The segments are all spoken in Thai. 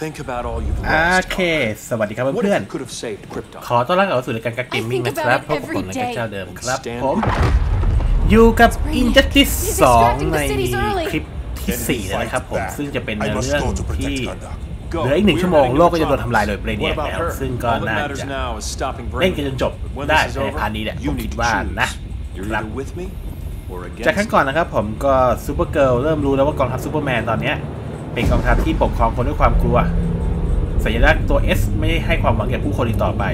โอ lost. เค สวัสดีครับ What เพื่ if อน you could have saved Krypton? ๆขอต้อนรับเข้าสู่รายการกักเกมมิ่ง I think นะครับ about พ it บกับผม every ในการเจ้าเดิมครับ Stand ผม อยู่กับ Injustice He's 2 extracting ใน the cities early. คลิปที่ 4 แล้วนะครับผม ซึ่งจะเป็น I เนื้อ must เรื่อง go to protect ที่ Kanda. เหลืออีกหนึ่งชั่วโมงโลกก็จะโดนทำลายโดยเบรเนีย What about แล้ว her? ซึ่งก็ All that น่า matters จะ now is stopping เล่น Brainiac. กันจนจบ But when ได้ this is ใน over, พาร์ทนี้แหละ you ผม need คิด to ว่านะ choose. You're ครับ either with me or จาก against ครั้ง me. ก่อนนะครับผมก็ซูเปอร์เกิร์ลเริ่มรู้แล้วว่ากองทัพซูเปอร์แมนตอนเนี้ย เป็นกองทัพที่ปกครองคนด้วยความกลัว สัญลักษณ์ตัว S ไม่ให้ความหวังแก่ผู้คนอีกต่อไป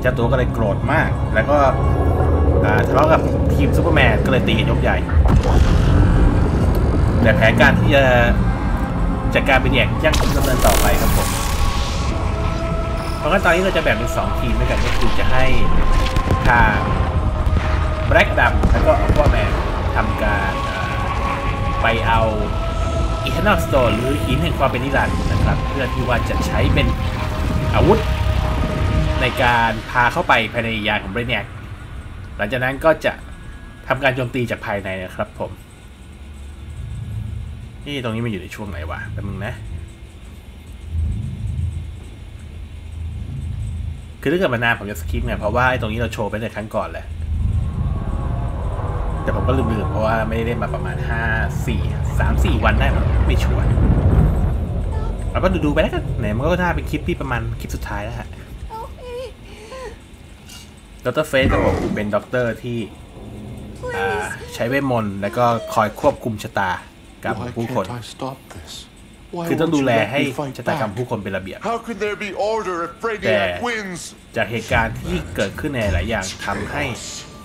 เจ้าตัวก็เลยโกรธมาก แล้วก็ทะเลาะกับทีมซูเปอร์แมนก็เลยตีกันยกใหญ่ แต่แผนการที่จะจัดการเบรนิแอคยังคงดำเนินต่อไปครับผมเพราะงั้นตอนนี้เราจะแบ่งเป็น 2 ทีมด้วยกันก็คือจะให้ทางแบล็กอดัมแล้วก็อควาแมนทำการไปเอา อีเทอร์น l สโตนหรือหินแห่งความเป็นนิรันดร์นะครับ เพื่อที่ว่าจะใช้เป็นอาวุธ ในการพาเข้าไปภายในยานของเบรนิแอคหลังจากนั้นก็จะทำการโจมตีจากภายในนะครับผม นี่ตรงนี้มันอยู่ในช่วงไหนวะแป๊บนึงนะ คือถ้าเกิดมานานผมจะ skip ไงเพราะว่าไอ้ตรงนี้เราโชว์ไปในครั้งก่อนแหละ แต่ผมก็ลืมๆเพราะว่าไม่ได้เล่นมาประมาณ 5 4 3 4 วันได้มั้งไม่ชัวร์เราก็ดูๆไปแล้วกันไหนมันก็น่าเป็นคลิปที่ประมาณคลิปสุดท้ายแล้วฮะ Help me, ดร.เฟทกับผมเป็นด็อกเตอร์ที่อ่า please. ใช้เวทมนต์แล้วก็คอยควบคุมชะตากรรม Why ผู้คน can't I stop this? Why คือต้อง won't ดู you แล let ให้ me fight ชะตากรรม back? ผู้คนเป็นระเบียบ How can there be order if There. Brainiac wins? จากเหตุการณ์ที่เกิดขึ้นในหลายอย่างทำให้ Brainiac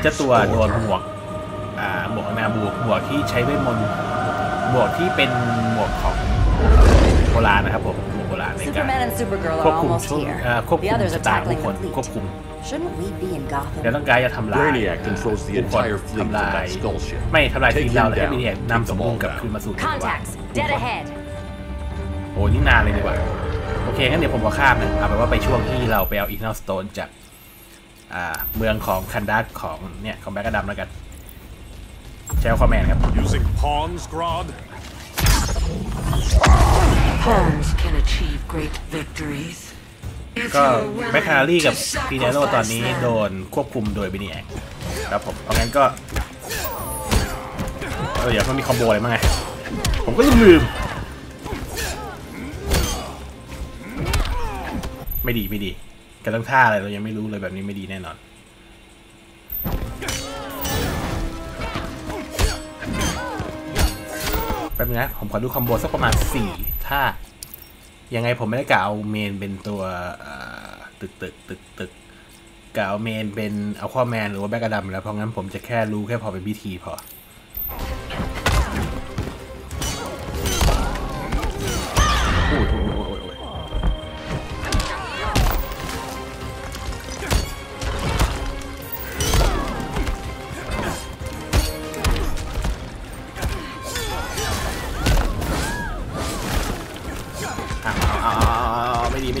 เจ้าตัวโดนหมวกอ่าหมวกของนาบูหมวกที่ใช้เวทมนต์หมวกที่เป็นหมวกของโบราณนะครับผมหมวกโบราณในการ Superman and Supergirl คว are บคุม almost ช่วง here. เอ่อควบ The คุม others ชะ are ตาผู้ tackling คน the ควบ fleet. คุม Shouldn't we be in แล้ว Gotham? ต้องการจะทำลาย Brainiac controls the ผู้คน entire fleet ทำลาย of that skull ship. ไม่ทำลายที Take มเรา him และให้ down. มีแน Take นำสม them บูร all ณ์กลับ down. คืนมาสู่จักรวาล Contacts, dead ahead. โอ้ยิ่งนานเลยดีกว่าโอเคงั้นเดี๋ยวผมขอข้ามนะเอาเป็นว่าไปช่วงที่เราไปเอาอีกนอลสโตนจากอ่า เมืองของคันดัสของเนี่ยของแบ็กกระดำแล้วกันใช้คอมแมนครับ Using pawns, Grodd? Pawns can achieve great victories. If ก็ you're willing แมคคารี่กับ to พีเนโรตอนนี้ sacrifice โด them. นควบคุมโดยบินีแอกครับผมเพราะงั้นก็เออเดี๋ยวมันมีคอมโบอะไรบ้างไง ผมก็ลืมๆไม่ดี ไม่ดี กันต้องท่าอะไรเรายังไม่รู้เลยแบบนี้ไม่ดีแน่นอน แป๊บนึงนะผมขอดูคอมโบสักประมาณ 4 ท่า ยังไงผมไม่ได้กะเอาเมนเป็นตัวตึกตึกตึกตึกกะเอาเมนเป็นเอาข้อแมนหรือว่าแบกกระดำแล้วเพราะงั้นผมจะแค่รู้แค่พอเป็นพิธีพอ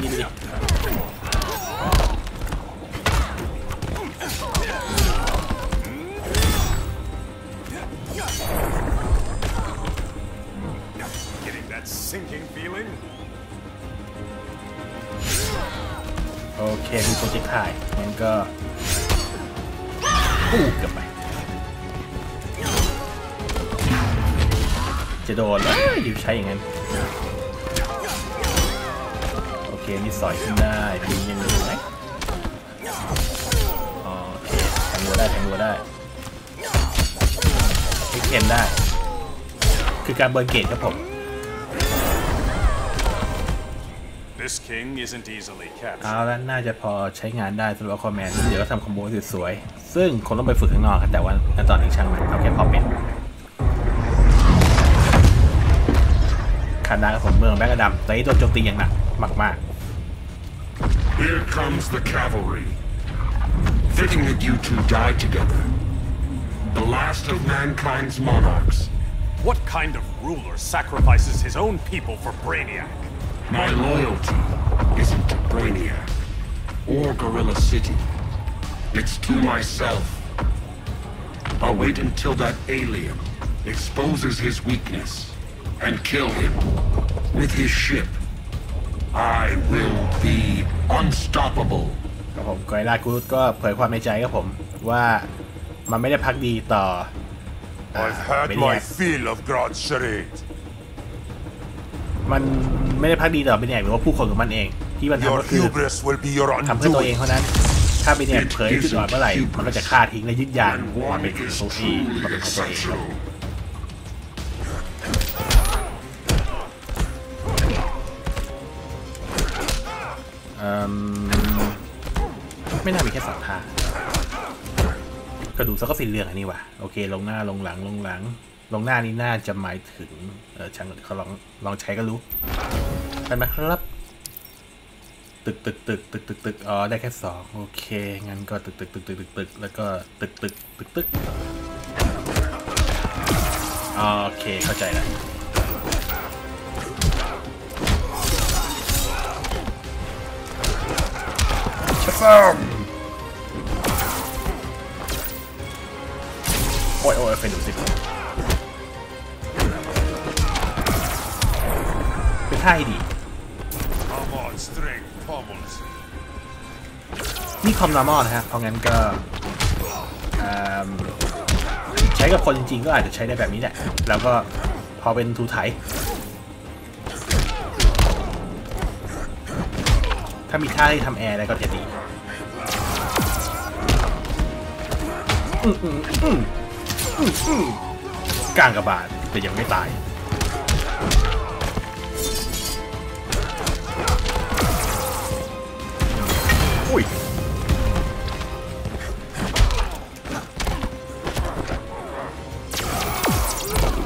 ไม่ดีไม่ดีไม่ดี Getting that sinking feeling? โอเคมีโปรเจกต์ถ่ายงั้นก็ปูเกือบไป จะโดนแล้วดิวใช้อย่างนั้น เคนี่สอยขึ้นได้ทีนี้ยังอยู่ไหมอ๋อโอเคแทงรัวได้แทงรัวได้เอ็กเอ็นได้ คือการเบิร์นเกตครับผม This king isn't easily เอา captured. แล้วน่าจะพอใช้งานได้สำหรับคอมแมนเดี๋ยวก็ทำคอมโบสวยๆ ซึ่งคงต้องไปฝึกข้างนอกครับแต่ว่าณตอนนี้ช่างมันเอาแค่พอเป็นคานากับผมเมืองแบกกระดำตอนนี้โดนโจมตีอย่างหนักมาก Here comes the cavalry. Fitting that you two die together. The last of mankind's monarchs. What kind of ruler sacrifices his own people for Brainiac? My loyalty isn't to Brainiac or Gorilla City. It's to myself. I'll wait until that alien exposes his weakness and kill him with his ship, I will be unstoppable. ครับผมกอยลากูดก็เผยความในใจครับผมว่ามันไม่ได้พักดีต่อ I've had Maniac. my fill of Grod's charade. มันไม่ได้พักดีต่อเบนแอกหรือว่าผู้คนของมันเอง ที่มันทำ Your ก็คือ hubris will be your ทำเพื่อตัวเอง undoing. เท่านั้น ถ้าเบนแอกเผยจุดอ่อนเมื่อไหร่มันก็จะฆ่าทิ้งและยึดยาน And มา one เป็น is โซฟี่ truly มาเป็นของตัวเอง ไม่น่ามีแค่สองทากระดูกซะก็สีเหลืองอันนี้ว่ะโอเค ลงหน้าลงหลังลงหลัง ลงหน้านี้น่าจะหมายถึงเออช่างเขาลองลองใช้ก็รู้ไปไหมครับตึกตึกตึกตึกตึกตึกอ๋อได้แค่สองโอเค งั้นก็ตึกตึกตึกตึกตึกตึกแล้วก็ตึกตึกตึกตึกโอเคเข้าใจแล้ว ชัฟเฟิลโอ้ยโอ้ยเป็นดูสิเป็นท่าให้ดีนี่คอมนอร์มอลนะฮะเพราะงั้นก็ใช้กับคนจริงๆ ก็อาจจะใช้ได้แบบนี้แหละ แล้วก็พอเป็นทูไถามีท่าที่ทำแอร์ได้ก็จะดีกลางกระบาดแต่ยังไม่ตายอุ้ย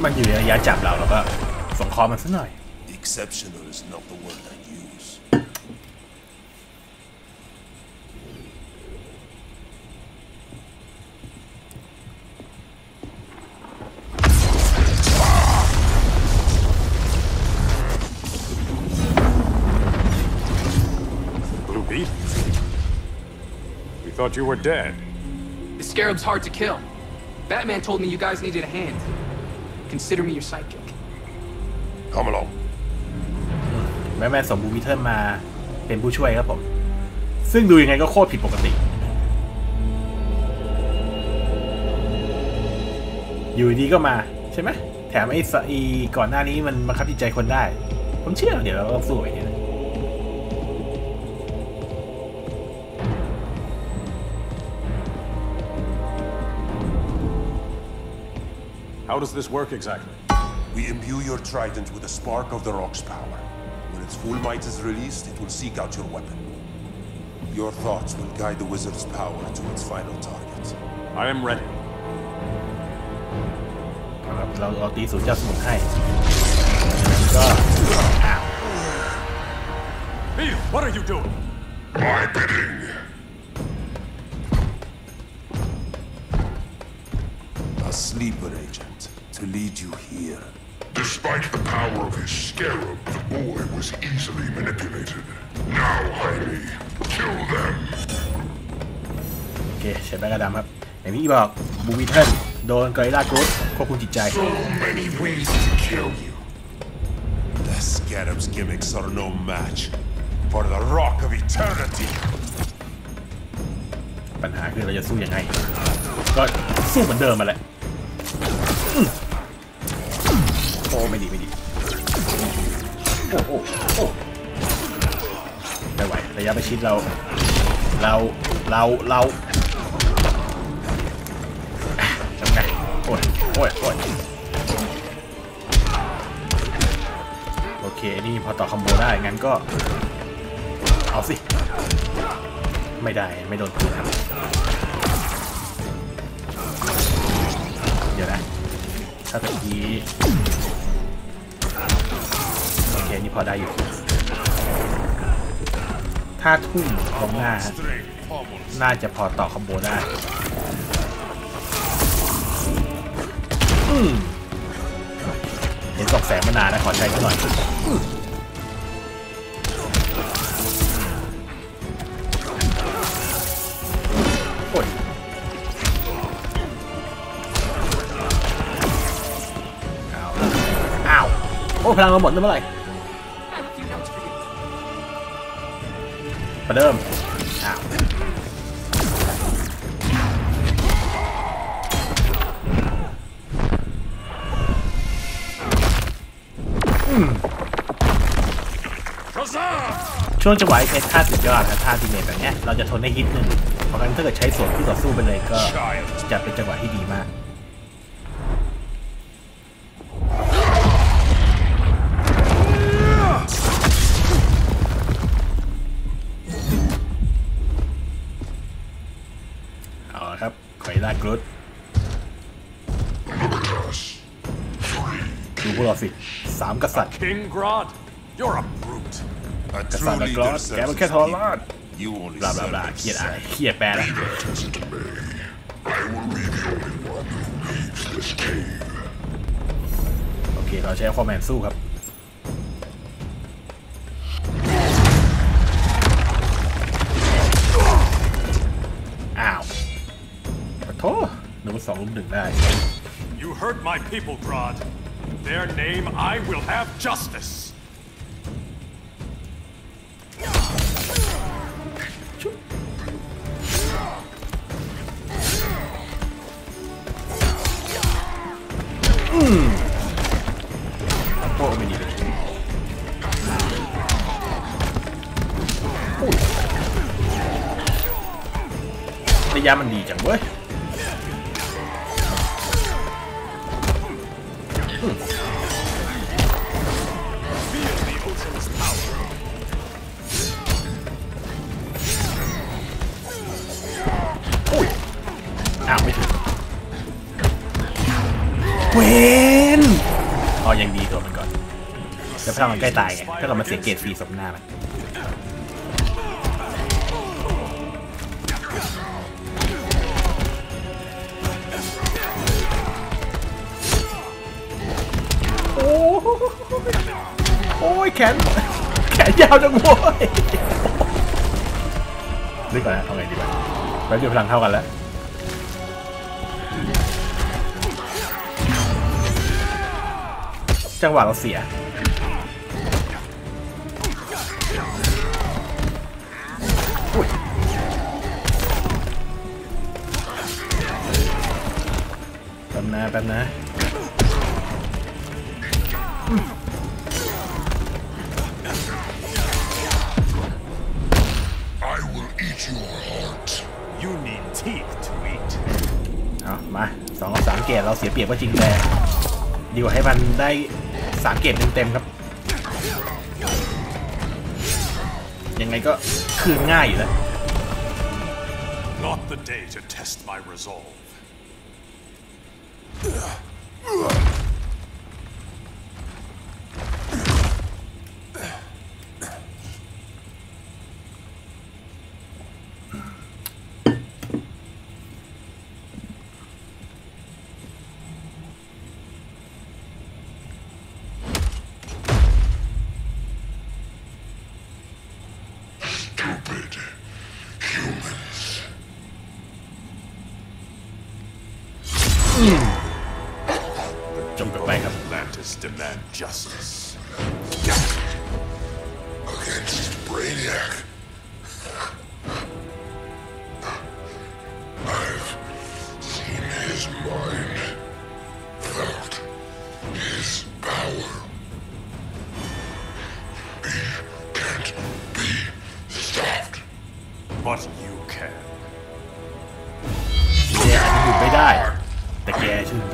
มันอยู่ในระยะจับเราแล้วก็ส่งคอมันสักหน่อย Exceptional is not the word I thought you were dead. The Scarab's hard to kill. Batman told me you guys needed a hand. Consider me your sidekick. Come along. แม่แม่ส่งบูมิเทิลมาเป็นผู้ช่วยครับผม ซึ่งดูยังไงก็โคตรผิดปกติ อยู่ดีๆก็มาใช่ไหม แถมไอ้สอีก่อนหน้านี้มันบังคับจิตใจคนได้ ผมเชื่อเดี๋ยวเราต้องสู้ไอ้เนี่ How does this work exactly? We imbue your trident with a spark of the rock's power. When its full might is released, it will seek out your weapon. Your thoughts will guide the wizard's power to its final target. I am ready. ครับเราเราตีสูตรเจ้าสมุนให้ก็อ้าว Beat, what are you doing? My bidding. lead you here. Despite the power of his scarab, the boy was easily manipulated. Now, Jaime, kill them. โอเคเชิญแบงกระดำครับ อย่างที่บอกบูมิเทิลโดนกอริลลากูดควบคุมจิตใจ So many ways to kill you. The Scarab's gimmicks are no match for the Rock of Eternity. ปัญหาคือเราจะสู้ยังไง ก็สู้เหมือนเดิมมาแหละ ไม่ดีไม่ดีโอ้โอ้โอ้ไม่ไหวระยะประชิดเรา เราเราเราอะทำไงโอ้ยโอ้ยโอ้ยโอเคนี่พอต่อคอมโบได้งั้นก็ เอาสิ ไม่ได้ไม่โดนปืนครับเดี๋ยวนะถ้าตะกี้โอเค นี่พอได้อยู่ถ้าทุ่มตรงหน้า น่าจะพอต่อคอมโบได้เห็นตกแสงมานานแล้วขอใช้สักหน่อยโอ้ยอ้าวโอ้พลังเราหมดแล้วเมื่อไหร่ ประเดิมช่วงจังหวะไอ้ท่าสุดยอดครับท่าดีเมจแบบนี้เราจะทนได้ฮิตหนึ่งเพราะงั้นถ้าเกิดใช้ส่วนคู่ต่อสู้ไปเลยก็จะเป็นจังหวะที่ดีมาก King Grodd, you're a brute. A That's true not a leader god. serves Gamma his Cat people. Holland. You only บลาบลา serve บลา yourself. เครียดอะไรเครียดแปลแล้ว Doesn't obey. I will be the only one who leaves this cave. โอเคเราใช้คอมแมนสู้ครับ อ้าวขอโทษหนึ่งสองลุมหนึ่งได้ You hurt my people, Grodd. Their name, I will have justice. โอ้ไม่ดีเลยอุ้ยระยะมันดีจังเว้ยอุ้ย ต่พลังมันใกล้ตายไงถ้าเกิดมันเสียเกรดฟรีสมหน้ามันโอ้ยโอ้ยแขนแขนยาวจังโว้ยนึกก่อนนะทำไงดีวะแป๊บเดียวพลังเท่ากันแล้วจังหวะเราเสีย แป๊บนะแป๊บนะ I will eat your heart. You need teeth to eat. เอามาสองกับสามเกรดเราเสียเปรียบก็จริงแต่ดีกว่าให้มันได้สามเกรดเต็มๆครับ ยังไงก็คืนง่ายอยู่แล้ว Not the day to test my resolve.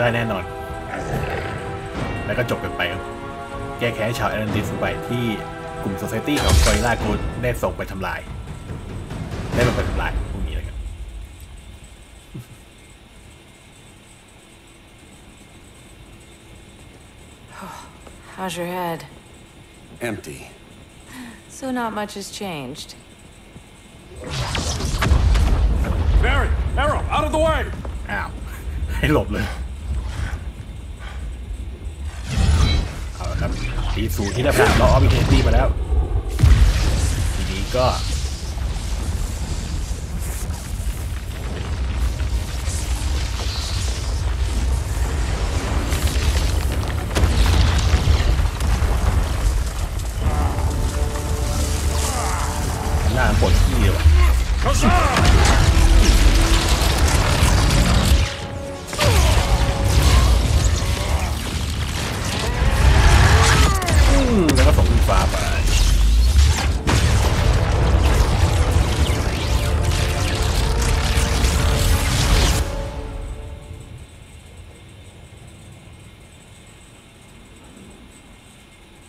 ได้แน่นอน แล้วก็จบกันไปครับแก้แค้นชาวแอตแลนติสไปที่กลุ่มโซซ i ตี้ของกอริลลากูดได้ส่งไปทำลาย ได้ลงไปทำลายพวกนี้เลยครับ How's your head? Empty. So not much has changed. Barry, Arrow, out of the way! อ้าวให้หลบเลย ทีสูตรที่ได้ผ่านรอออฟอิเทนตี้มาแล้ว ทีนี้ก็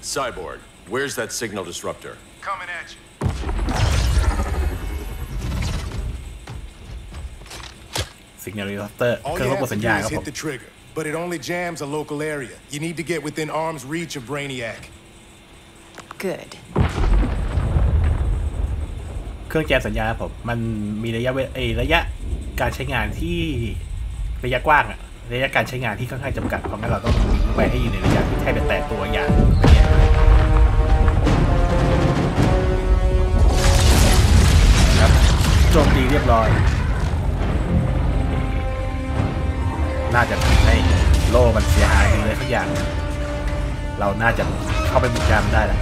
Cyborg, where's that signal disruptor? Coming at you. Signal disruptor. All you have to do is hit the trigger, but it only jams a local area. You need to get within arm's reach of Brainiac. Good. เครื่องแจมสัญญาผมมันมีระยะเอระยะการใช้งานที่ระยะกว้างอะระยะการใช้งานที่ค่อนข้างจำกัดเพราะงั้นเราต้องยิงไปให้อยู่ในระยะที่แทบจะแตะตัวอย่างครับโจมตีเรียบร้อย น่าจะทำให้โล่มันเสียหายหรืออะไรสักอย่าง เราน่าจะเข้าไปบุกยามได้แล้ว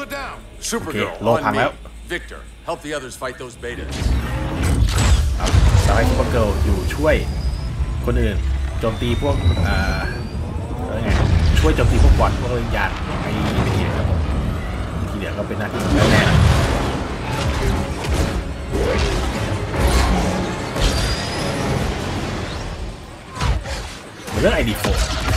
Shields are down. Supergirl, Okay, low on time me. out. Victor, help the others fight those betas. ครับจะให้ซูเปอร์เกิลอยู่ช่วยคนอื่นโจมตีพวกอ่าเรียกไงช่วยโจมตีพวก bot พวกยานไอ้ไอ้ทีครับผมทีเดียวก็เป็นหน้าที่ของแน่เหมือนเรื่อง ID4 เ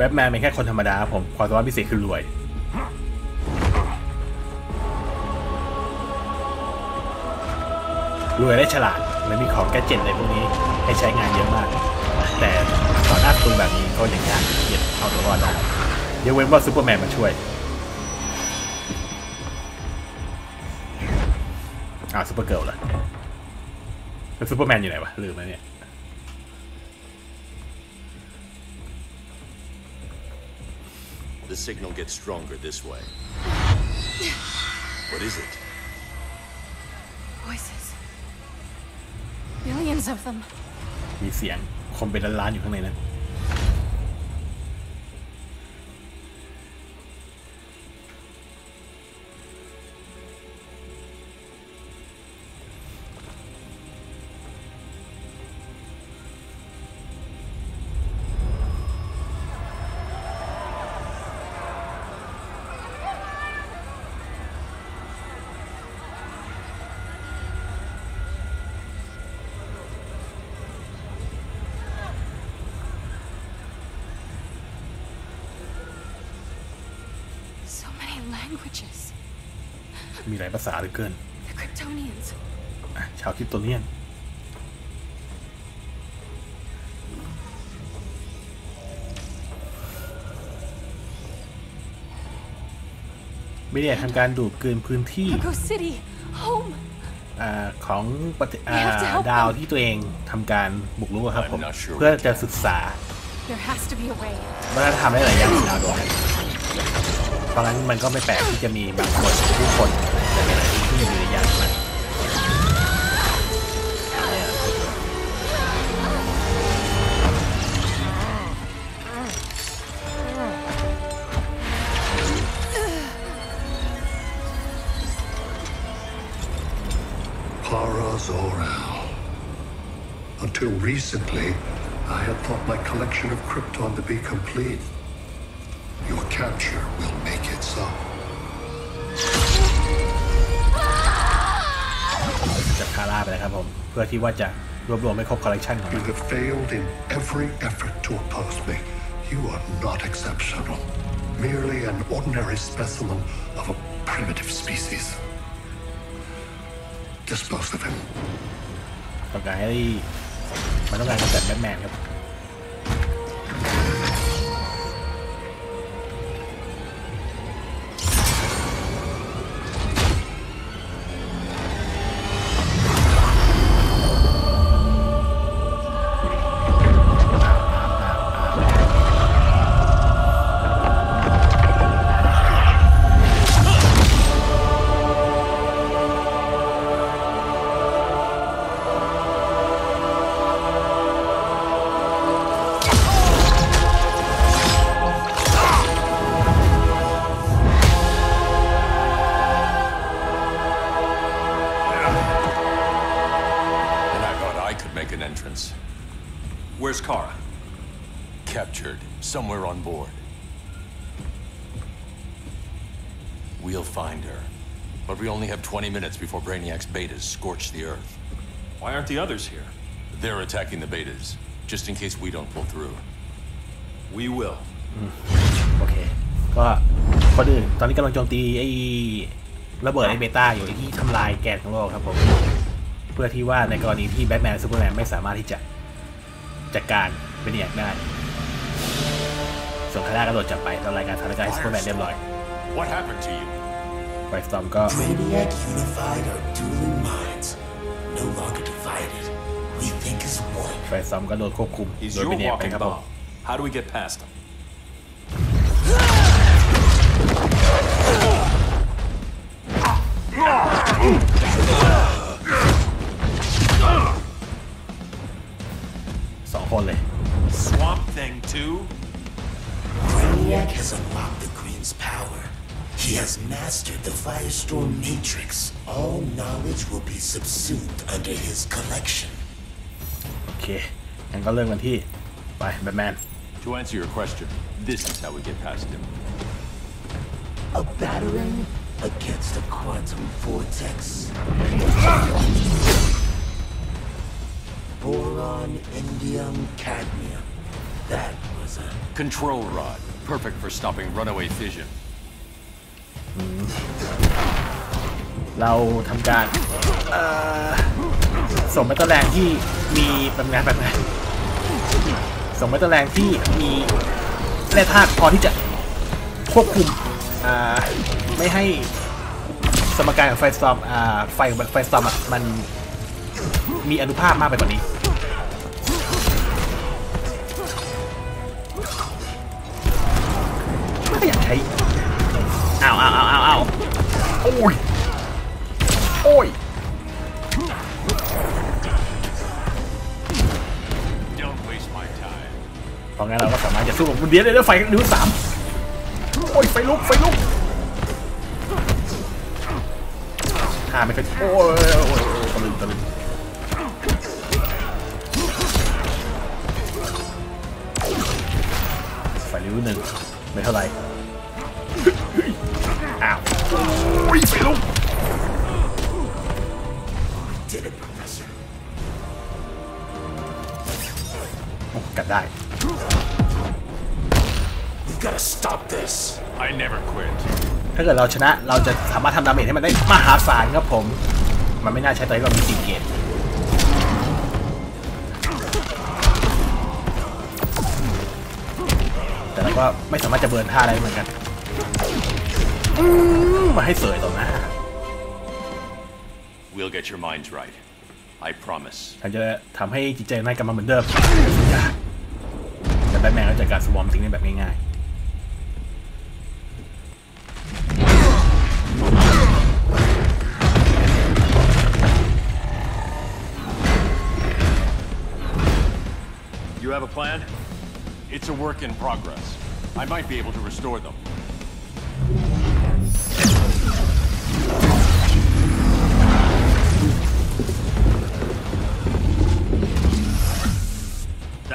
แบทแมนเป็นแค่คนธรรมดาผมความสามารถพิเศษคือรวยรวยและฉลาดและมีของ gadget อะไรพวกนี้ให้ใช้งานเยอะมาก แต่ต่อหน้าศัตรูแบบนี้ก็ยังยากที่จะเอาตัวรอดได้ยกเว้นว่าซูเปอร์แมนมาช่วยอ้าซูเปอร์เกิร์ลเหรอแล้วซูเปอร์แมนอยู่ไหนวะลืมแล้วเนี่ย The signal gets stronger this way. What is it? Voices. Millions of them. มีเสียงคนเป็นล้านๆอยู่ข้างในนั้น อเกิน The Kryptonians. อะชาวคริปโตเนียนไม่ได้ทำการดูดเกินพื้นที่ Argo City. Home. อาของประเทศอ่า We have to help ดาว them. ที่ตัวเองทำการบุกรุกอะครับผม I'm not sure เพื่อจะศึกษา There has to be a way. วัฒนธรรมได้หลายอย่างของดาวดวงนั้นเพราะงั้นมันก็ไม่แปลกที่จะมีบางคนผู้คน แต่ในหลายพื้นที่มีระยะมัน Para Zor-El. Until recently, I had thought my collection of Krypton to be complete. Your capture will make it so. าร่าไปแล้วครับผม เพื่อที่ว่าจะรวบรวมให้ครบคอลเลกชันของ You มัน have failed in every effort to oppose me. You are not exceptional. Merely an ordinary specimen of a primitive species. Dispose of him. ต้องการให้มันต้องการกำจัดแบทแมนครับ 20 minutes before Brainiac's betas scorch the Earth. Why aren't the others here? They're attacking the betas, just in case we don't pull through. We will. โอเค ก็คนอื่นตอนนี้กำลังโจมตีไอ้ระเบิดไอ้ beta อยู่ไอ้ที่ทำลายแกนของโลกครับผม เพื่อที่ว่าในกรณีที่แบทแมนซูเปอร์แมนไม่สามารถที่จะจัดการ Brainiac ได้ ส่วนคณะกระโดดจับไปตอนรายการสถานการณ์ให้ซูเปอร์แมนเรียบร้อย What happened to you? ไวสตอมก็ Brainiac unified our dueling minds. No longer divided. We think as one. ไวสตอมก็โดนควบคุม He's โดย your เป็นเนียไป walking ครับผม bomb. How do we get past him? สองคนเลย Swamp Thing too? Brainiac has unlocked the Green's power. He has mastered the Firestorm Matrix. All knowledge will be subsumed under his collection. Okay, and I'll learn here. Bye, Batman. To answer your question, this is how we get past him. A battering against the quantum vortex. Boron, indium, cadmium. That was a... Control rod, perfect for stopping runaway fission. เราทำการส่งเมตาแรงที่มีแบบงานแบบไหนส่งเมตาแรงที่มีแร่ธาตุพอที่จะควบคุมไม่ให้สมการของไฟสตอมอ่าไฟของไฟสตอมมันมีอนุภาพมากไปกว่านี้ไม่อยากใช้ อ้าวอ้าวอ้าวอ้าวอ้าวโอ้ยโอ้ย Don't waste my time. เพราะงั้นเราก็สามารถจะสู้กับบุนเดียได้ด้วยไฟนิ้วสามโอ้ยไฟลุกไฟลุกฆ่าไม่เป็นโอ้ยโอ้ยโอ้ยตะลึงตะลึงไฟนิ้วหนึ่งไม่เท่าไหร่ อ้ยไฟลุก did it, Professor. โอ้กัดได้ We've got to stop this. I never quit. ถ้าเกิดเราชนะเราจะสามารถทำ damage ให้มันได้มหาศาลครับผม มันไม่น่าใช้ตอนที่เรามีสี่ gauge แต่เราก็ไม่สามารถจะ burn ท่าได้เหมือนกันอื มมาให้เสยต่อหน้า We'll get your minds right. I promise. ฉันจะทำให้จิตใจนายกลับมาเหมือนเดิมสัญญาแต่แบทแมนก็จัดการสวอมทิ้งได้แบบง่าย You have a plan? It's a work in progress. I might be able to restore them.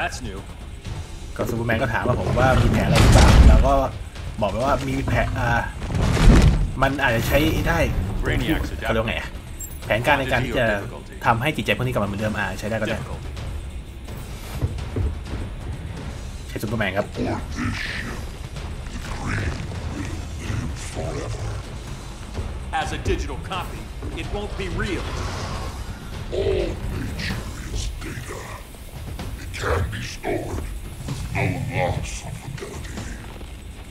That's new. ๆก็ซูเปอร์แมนก็ถามว่าผมว่ามีแผนอะไรหรือเปล่าแล้วก็บอกไปว่ามีแผนอ่ามันอาจจะใช้ได้ Brainiac's เขาเรียกว่าไงอะแผนการในการที่จะทำให้จิตใจพวกนี้กลับมาเหมือนเดิมอ่าใช้ได้ก็ได้ Difficult. ใช้ซูเปอร์แมนครับ As a digital copy, it won't be real. Can be stored with no loss of fidelity.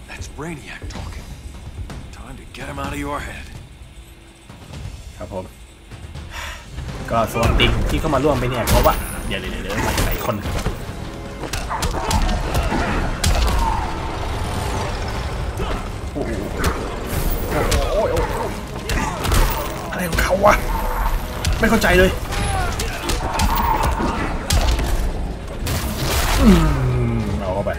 That's Brainiac talking. Time to get him out of your head. ครับผม ก็ส่วนติงที่เข้ามาร่วมไปเนี่ยเพราะว่าเดี๋ยวเดี๋ยวเดี๋ยวมาจากไหนคนโอ้โหโอ้ยโอ้ยโอ้ยอะไรของเขาวะ ไม่เข้าใจเลย เอาเข้าไป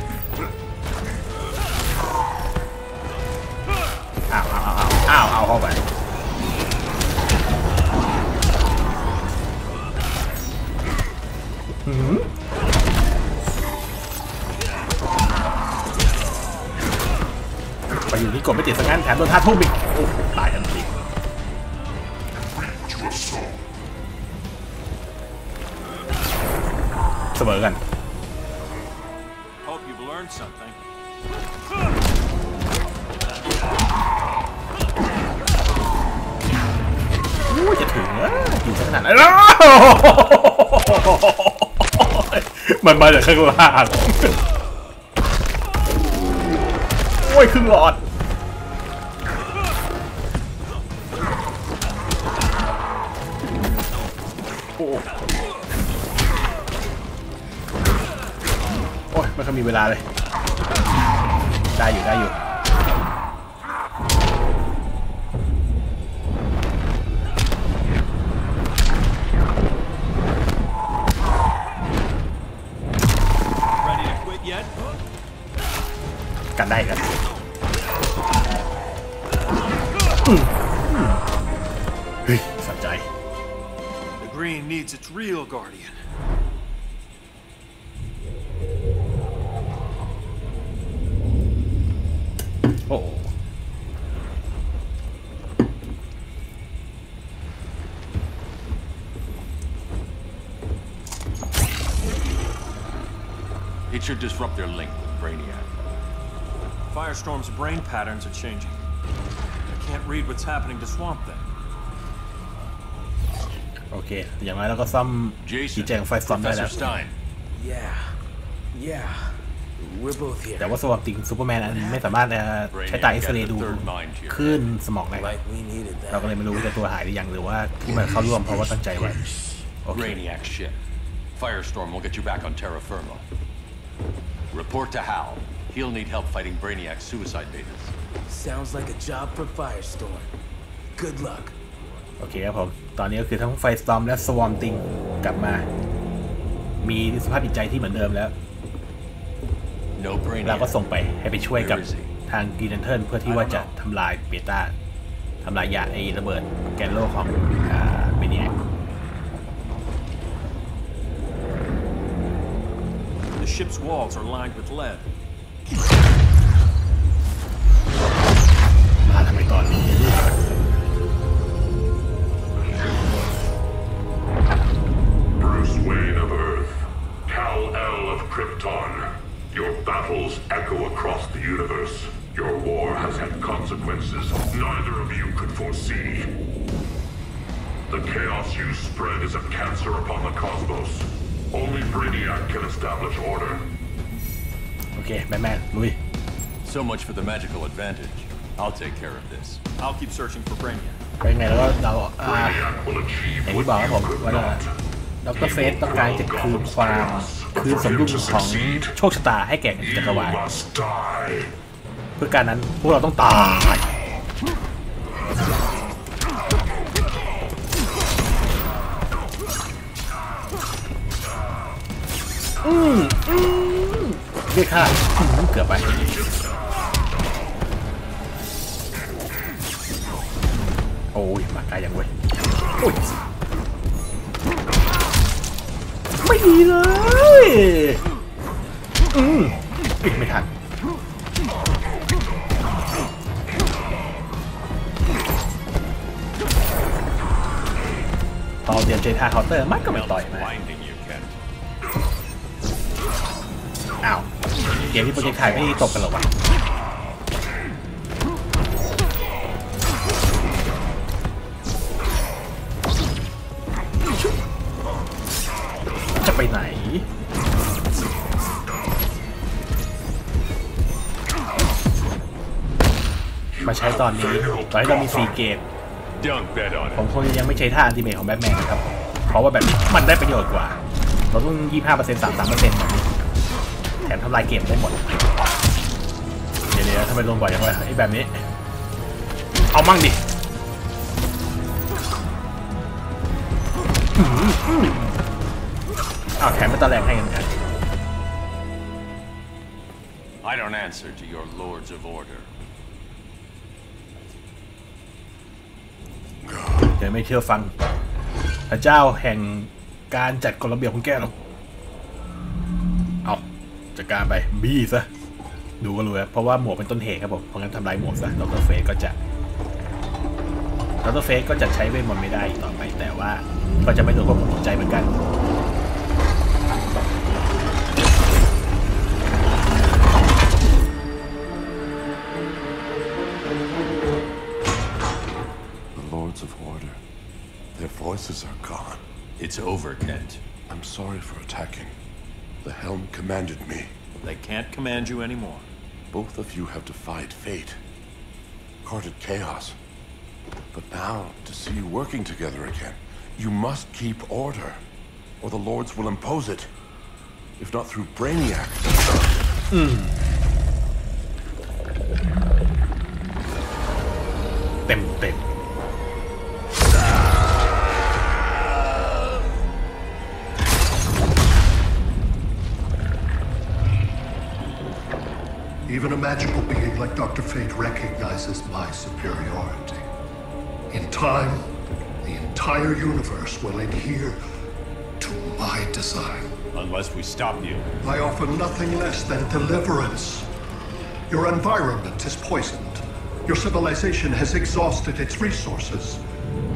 อาวอาวอาวอาวเอาเข้าไปไปอยู่นี่กดไม่ติดสักงั้นแถมโดนท่าทุ่มอี มันมาจากข้างล่างโอ้ยครึ่งหลอดโอ้โอ้ยไม่ค่อยมีเวลาเลย ได้อยู่ได้อยู่ กันได้กันเฮ้ยสนใจ The green needs its real guardian. โอ้โห It should disrupt their link with Brainiac. Firestorm's brain patterns are changing. I can't read what's happening to Swamp Thing. โอเค อย่างไรเราก็ซ่อม Jason, จีแจงไฟซ่อมได้แล้ว Professor Stein. Yeah. Yeah. We're both here. แต่ว่า Swamp Thing ซูเปอร์แมนอันไม่สามารถเอ่อใช้ตาเอ็กซเรย์ดูคลื่นสมองได้ Like we needed เรา that. ก็เลยไม่รู้ว่าจะตัวหายหรือยังหรือว่าที่มาเข้าร่วมเพราะว่าตั้งใจไว้โอเค Brainiac ship. Firestorm will get you back on terra firma. Report to Hal. He'll need help fighting Brainiac's suicide betas. Sounds like a job for Firestorm. Good luck. โอเคครับผม ตอนนี้ก็คือทั้งไฟสตอมและสวอมติงกลับมา มีสภาพจิตใจที่เหมือนเดิมแล้ว No เราก็ Brainiac. ส่งไปให้ไปช่วยกับทางกีเดนเทิลเพื่อที่ว่าจะทำลายเบต้าทำลายยาไอ้ระเบิดแกนโลกของอ่าเบเนีย The ship's walls are lined with lead. Spread is a cancer upon the cosmos. Only Brainiac can establish order. โอเคแบทแมนลุย So much for the magical advantage. I'll take care of this. I'll keep searching for Brainiac. ไปยังไงแล้วก็เราอ่า Brainiac will achieve อย่าง what ที่บอกครับผม you could ว่า not. ดรเฟสต้องการจะคืนความคืนสมดุลของโชคชะตาให้แก่จักร You วาล must die. เพื่อการนั้นพวกเราต้องตายาเกือบไปโอ้ยมาไกลยังเว้ยโอ้ยไม่ดีเลยอืมปิดไม่ทันพอเตรียมเจท่าเคาน์เตอร์มันก็ไม่ต่อยมา กมที่โปรเจกต์ถ่ายไม่ตบกันหรอวะจะไปไหนมาใช้ตอนนี้ตอนที่เรามีฟรีเกมผมคงยังไม่ใช้ท่าอันติเมทของแบทแมนนะครับ เพราะว่าแบบมันได้ประโยชน์กว่า เราต้องยี่ห้าเปอร์เซ็นต์สามสามเปอร์เซ็นต์แบบนี้ แถมทำลายเกมได้หมด เดี๋ยวเดี๋ยวทำไมลงบ่อยจังวะไอ้แบบนี้ เอามั่งดิอื้อหืออื้ออ้าวแถมเป็นตะแรงให้กันกัน I don't answer to your lords of order. เดี๋ยวไม่เชื่อฟัง พระเจ้าแห่งการจัดกฎระเบียบของแกหรอกเอา จัดการไปบี้ซะดูก็รู้แล้วเพราะว่าหมวกเป็นต้นเหตุครับผมเพราะงั้นทำลายหมวกซะดรเฟสก็จะดรเฟสก็จะใช้เวทมนต์ไม่ได้อีกต่อไปแต่ว่าก็จะไม่โดนควบคุมหัวใจเหมือนกัน The Lords of Order. Their voices are gone. It's over, Kent. I'm sorry for attacking. The helm commanded me. They can't command you anymore. Both of you have defied fate. Courted chaos. But now, to see you working together again, you must keep order, or the Lords will impose it. If not through Brainiac. Mm. Bim, bim. Even a magical being like Dr. Fate recognizes my superiority. In time, the entire universe will adhere to my design. Unless we stop you. I offer nothing less than deliverance. Your environment is poisoned. Your civilization has exhausted its resources.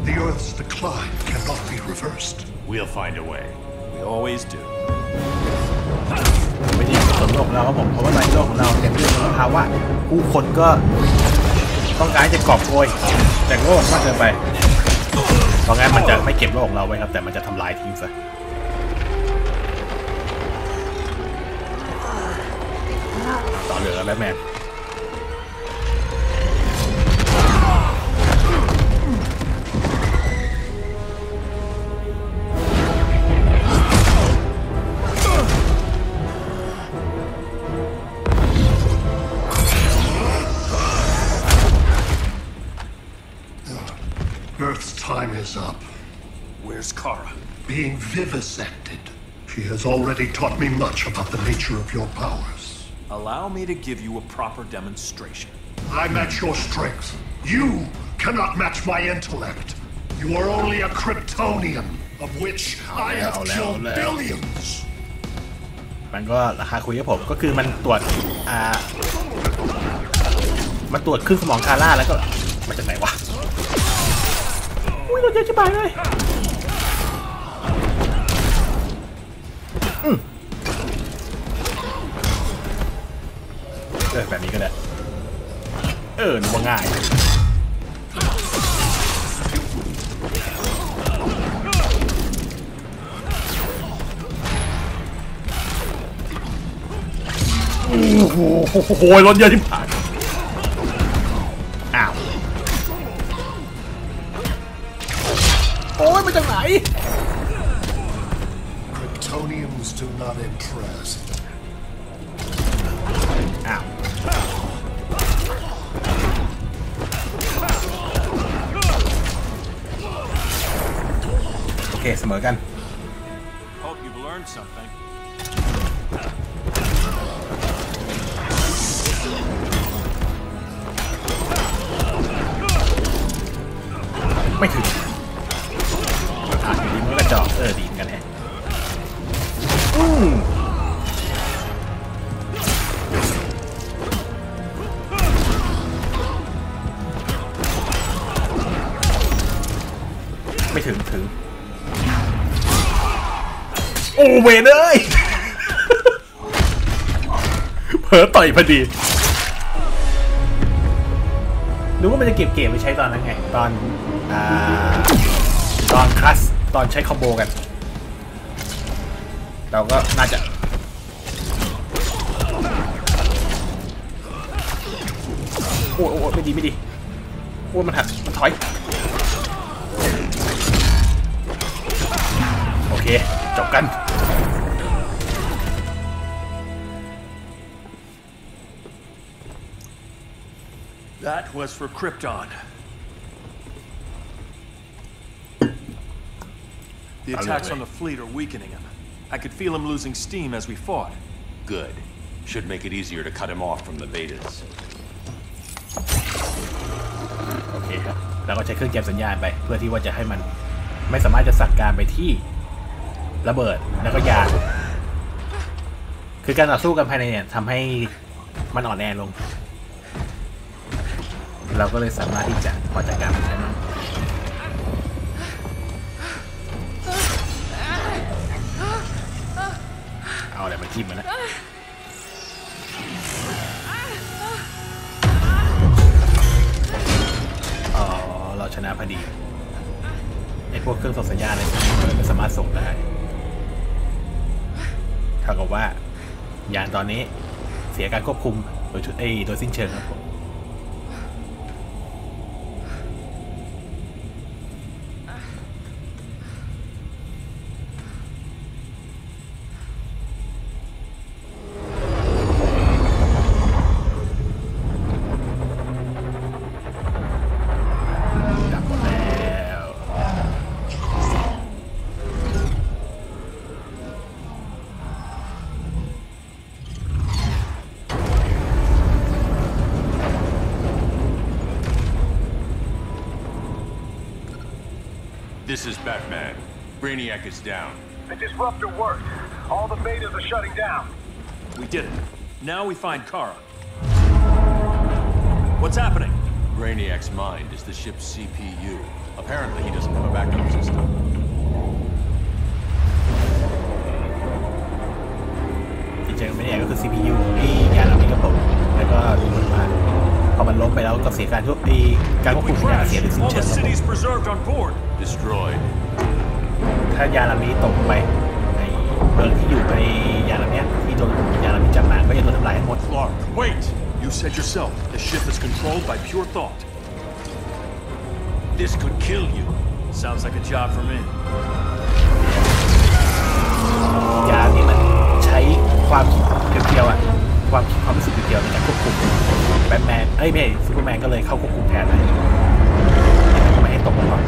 The Earth's decline cannot be reversed. We'll find a way. We always do. ไม่ได้สนโลกของเราครับผมเพราะว่าในโลกของเราเต็มไปด้วยมลภาวะผู้คนก็ต้องการจะกอบโกยแต่โลกมากเกินไปเพราะงั้นมันจะไม่เก็บโลกของเราไว้ครับแต่มันจะทำลายทิ้งซะต่อเรือแล้วแมน vivisected. She has already taught me much about the nature of your powers. Allow me to give you a proper demonstration. I match your strength. You cannot match my intellect. You are only a Kryptonian, of which I have Hello, killed hello. billions. มันก็ราคาคุยกับผมก็คือมันตรวจอ่ามันตรวจขึ้นสมองคาร่าแล้วก็มาจากไหนวะอุ้ยเราเยอะชิบหายเลย เออแบบนี้ก็ได้ เออนึกว่าง่ายโอ้โหโหรถเยอะที่ผ่าน ไม่ถึงอะอยู่ดีมันก็กระจอกเออดีเหมือนกันแฮะอืมไม่ถึงถึง โอ้เวนเอ้ย เผลอต่อยพอดีนึกว่ามันจะเก็บเกมไปใช้ตอนนั้นไง ตอนอตอนคลัส ตอนใช้คอมโบกัน เราก็น่าจะโอ้ยโอ้ยไม่ดี ไม่ดีโอ้ยมันหัก was for Krypton. The attacks on the fleet are weakening him. I could feel him losing steam as we fought. Good. Should make it easier to cut him off from the betas. โอเคครับแล้วก็ใช้เครื่องแจมสัญญาณไป เพื่อที่ว่าจะให้มันไม่สามารถจะสั่งการไปที่ระเบิดแล้วก็ยานคือการต่อสู้กันภายในเนี่ยทำให้มันอ่อนแอลง เราก็เลยสามารถที่จะพอจัดการมันได้มั้งเอาอะไรมาจิ้มมันนะอ๋อเราชนะพอดีไอ้พวกเครื่องส่งสัญญาณอะไรพวกนี้มันสามารถส่งได้เท่ากับว่ายานตอนนี้เสียการควบคุมโดยชุดเอโดยสิ้นเชิงครับผม This is Batman. Brainiac is down. The disruptor worked. All the betas are shutting down. We did it. Now we find Kara. What's happening? Brainiac's mind is the ship's CPU. Apparently, he doesn't have a backup system. ที่เจอไม่ได้ก็คือ CPU ไอ้ยานเหล่านี้ครับผม แล้วก็ดูเหมือนว่าพอมันล้มไปแล้วก็เสียการควบไอ้การควบคุมสัญญาณเสียโดยสิ้น All เชิ the งครับผม cities preserved on board. Destroyed. ถ้ายานลำนี้ตกไปในเมืองที่อยู่ในยานลำเนี้ยที่โดนยานลำนี้จับมาก็จะโดนทำลายทั้งหมด Clark, wait! You said yourself, the ship is controlled by pure thought. This could kill you. Sounds like a job for me. ยานนี้มันใช้ความคิดเพียวๆอะความคิดความรู้สึกเพียวๆในการควบคุมแบทแมนเอ้ยไม่ใช่ซูเปอร์แมนก็เลยเข้าควบคุมแทนเลยทำไมให้ตกลงมา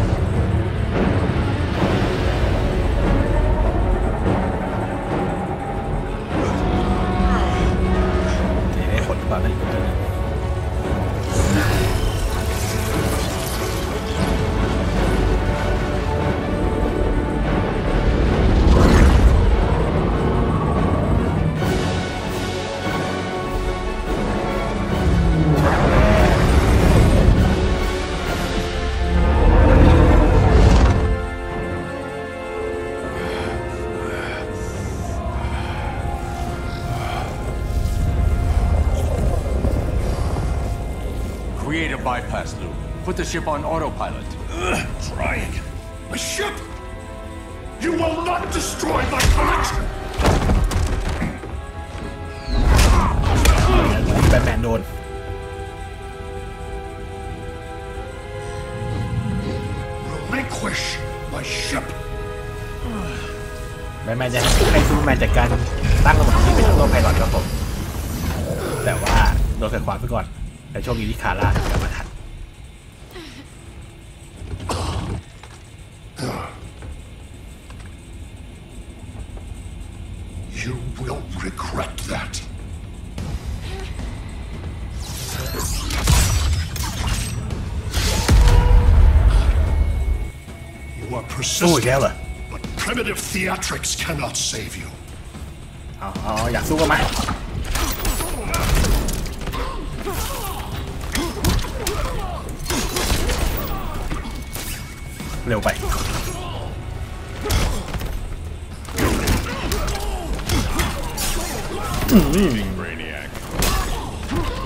ไ Put the ship on autopilot. Trying. A ship! You will not destroy my collection! แบทแมนโดน Relinquish my ship! แบทแมนจะให้ซูเปอร์แมนจัดการตั้งระบบที่เป็นออโต้ไพลอตครับผม แต่ว่าโดนขัดขวางไปก่อน แต่โชคดีที่คาร่ากลับ อ๋ออยากสู้ก็มาเร็วไป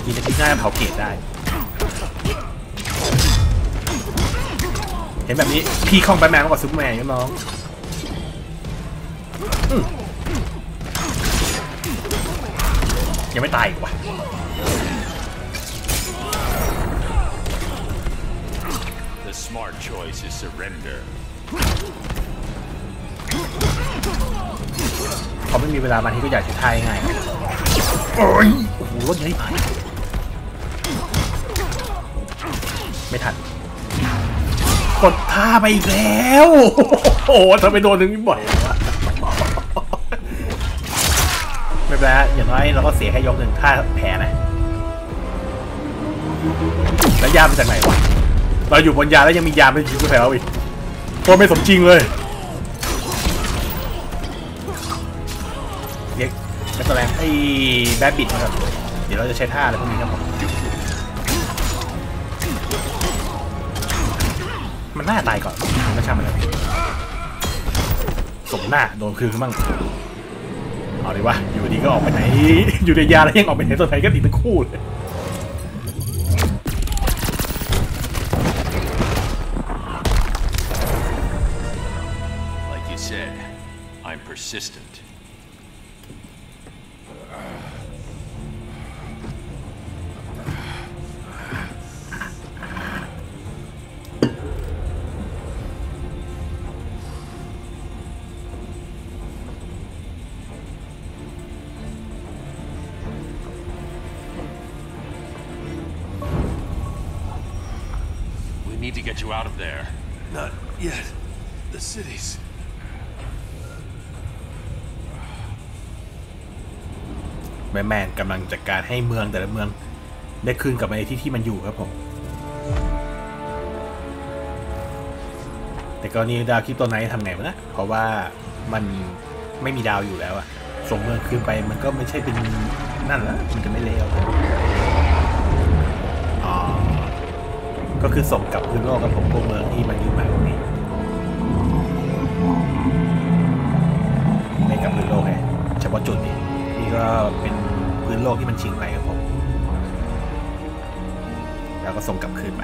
อีจะคิดง่ายเผาเกตได้ เห็นแบบนี้ พี่คล่องแบทแมนมากกว่าซูเปอร์แมนก็น้อง ยังไม่ตายอีกว่ะ The smart choice is surrender. เขาไม่มีเวลามาที่ก็อยากจะทายง่ายโอ้ยโอ้โหรถใหญ่ไปไม่ทันกดท่าไปอีกแล้ว โอ้โหทำไมโดนถึงนี้บ่อยะอย่างน้อยเราก็เสียแค่ยกหนึ่งถ้าแพ้นะ แล้วยามาจากไหนวะ เราอยู่บนยาแล้วยังมียาไม่ยิงกูแถวอีกโคตรไม่สมจริงเลยเรียกแบทแมนไอ้แบดบิดมาครับเดี๋ยวเราจะใช้ท่าอะไรพวกนี้ครับผมมันน่าตายก่อนไม่ช่างมันเลยสมหน้าโดนคืนบ้าง เอาดีวะอยู่ดีก็ออกไปไหนอยู่ในยาแล้วยังออกไปไหนตัวไหนก็ติดทั้งคู่เลย จัดการให้เมืองแต่ละเมืองได้คืนกลับมาในที่ที่มันอยู่ครับผม แต่กรณีดาวคริปโตไนท์ทำไงวะนะ เพราะว่ามันไม่มีดาวอยู่แล้วอะส่งเมืองคืนไปมันก็ไม่ใช่เป็นนั่นล้วมันจะไม่เลวอ๋อก็คือส่งกลับพื้นโลกกับผมพวกเมืองที่มันอยู่มาตรงนี้ไม่กลับพื้นโลกไงเฉพาะจุดนี้นี่ก็เป็น นโลกที่มันชิงไปครับผม แล้วก็ส่งกลับคืนไป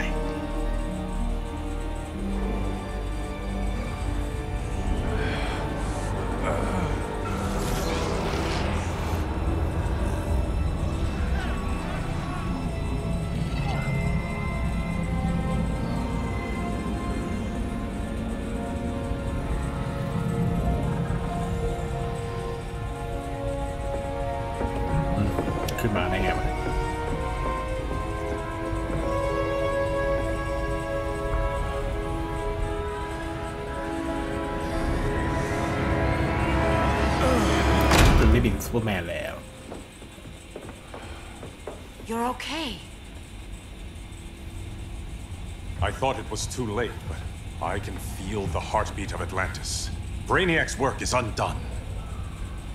was too late, but I can feel the heartbeat of Atlantis. Brainiac's work is undone.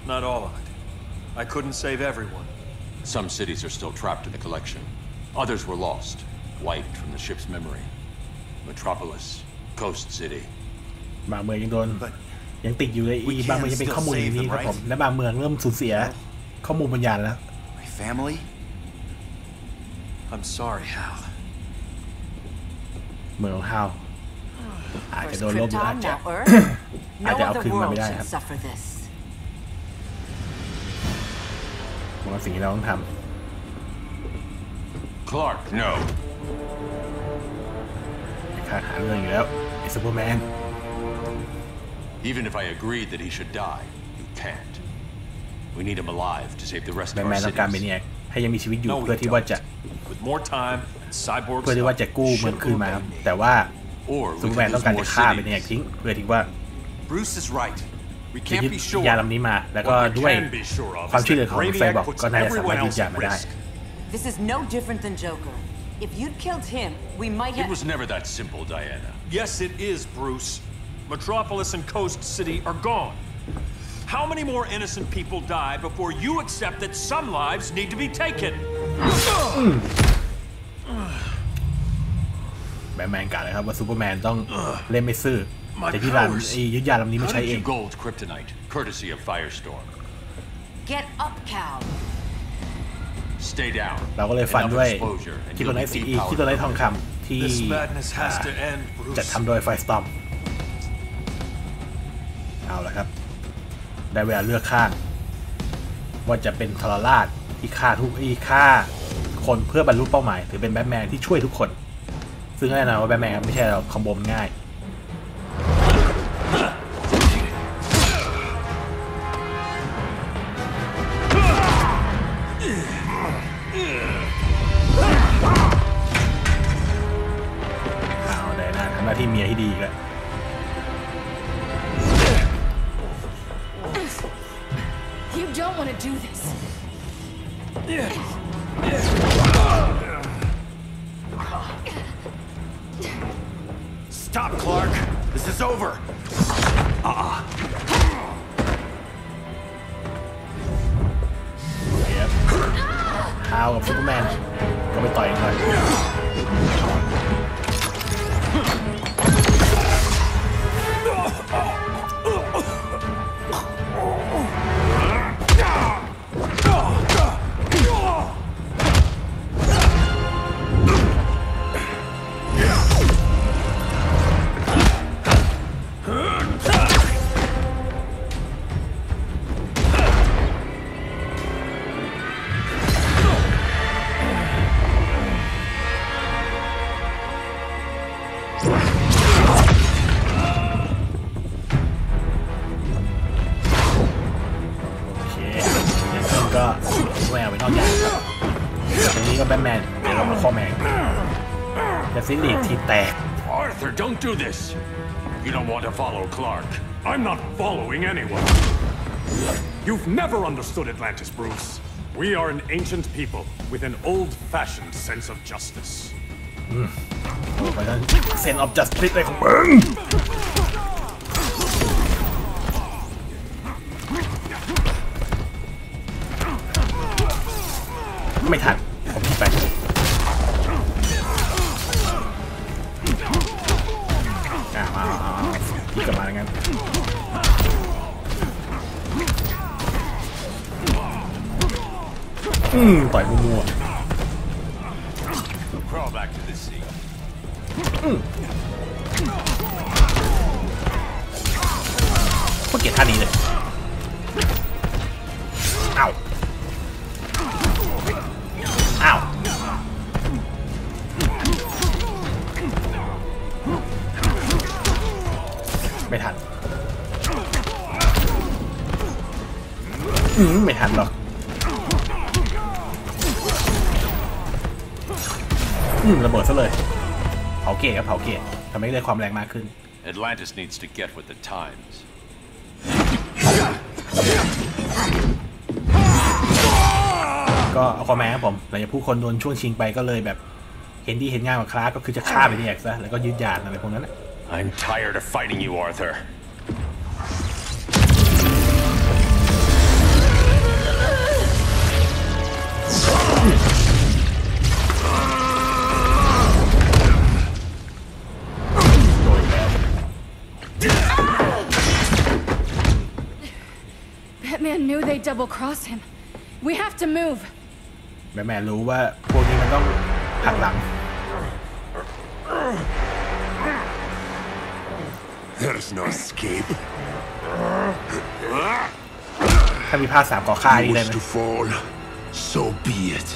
Not all of it. I couldn't save everyone. Some cities are still trapped in the collection. Others were lost, wiped from the ship's memory. Metropolis, Coast City. บางเมืองยังโดน ยังติดอยู่เลยอีบางเมืองยังเป็นข้อมูลอย่างนี้ครับผม และบางเมืองเริ่มสูญเสียข้อมูลบางอย่างแล้ว My family? I'm sorry, Hal. เมืองของฮาวอาจจะ First โดนลบหรืออาจ Krypton, จะ now Earth. อาจ No จะเอา other คืนมา world ไม่ได้ should ครับ suffer this. ผมว่าสิ่งที่เราต้องท Clark, no. ำค่าหาเรื่องอยู่แล้วไอ้ซูเปอร์แมน Even if I agreed that he should die, you can't. We need him alive to save the rest แม of นแม our นต้องการเบ cities. เนียกให้ยังมีชีวิตอยู่ No, เพื่อ we ที่ว่าจะ With more time and cyborgs, เพื่อที่ว่าจะกู้เมืองคืนมาครับแต่ว่า Or ซู we เปอร์แมน could ต้อง lose การ more จะฆ่าเบ cities. เนียกทิ้งเพื่อที่ว่า Bruce is right. We จะ can't ยึด be sure. ยาลำนี้มา แล้วก็ What we ด้วย can be sure of ความ is ช่วยเหลือ that ของไฟ Brainiac บอก puts ก็น่าจะสามารถ everyone ยึด else ยา at มาได้ risk. This is no different than Joker. If you'd killed him, we might It have. was never that simple, Diana. Yes, it is, Bruce. Metropolis and Coast City are gone. How many more innocent people die before you accept that some lives need to be taken? แบทแมนกล่าวเลยครับว่าซูเปอร์แมนต้องเล่นไม่ซื่อแต่ที่ร้านไอ้ยึดยาลำนี้ How ไม่ใช้ did เอง you gold kryptonite, courtesy of Firestorm? Get up, Cal. Stay down. เราก็เลยฟันด้วย Enough exposure, and คิโต you'll ไน be ท์ซี depowered คิโตไนท์ทองคำที่ This madness has to end, จัด Bruce. ทำโดยไฟสตอมเอาละครับ ได้เวลาเลือกข้าง ว่าจะเป็นทรราชที่ฆ่าทุกอีฆ่าคนเพื่อบรรลุเป้าหมายหรือเป็นแบทแมนที่ช่วยทุกคน ซึ่งแน่นอนว่าแบทแมนไม่ใช่เราคอมโบมนง่าย Clark. This is over. ฮาวาวกับซูเปอร์แมน ก็ไปต่อยกันหน่อยโ following anyone. You've never understood Atlantis, Bruce. We are an ancient people with an old-fashioned sense of justice. เพราะฉะนั้นเซนออฟจัสติสเลยของมึง ไม่ทัน ต่อยมัวๆอืมโคตรเกลียดท่านี้เลยอ้าวอ้าวไม่ทัน อืมไม่ทันหรอก ระเบิดซะเลย เผาเกตครับเผาเกตทำให้ได้ความแรงมากขึ้น Atlantis needs to get with the times. ก็เอาคอมแมนครับผมหลังจากผู้คนโดนช่วงชิงไปก็เลยแบบเห็นดีเห็นง่ายกว่าคลาสก็คือจะฆ่าไปที่แอกซะแล้วก็ยึดยานอะไรพวกนั้นนะ I'm tired of fighting you, Arthur. Batman knew they'd double cross him. We have to move. แม่แม่รู้ว่าพวกนี้มันต้องหักหลัง There's no escape. ถ้ามีภาคสามขอฆ่านี่ได้ไหม to fall. So be it.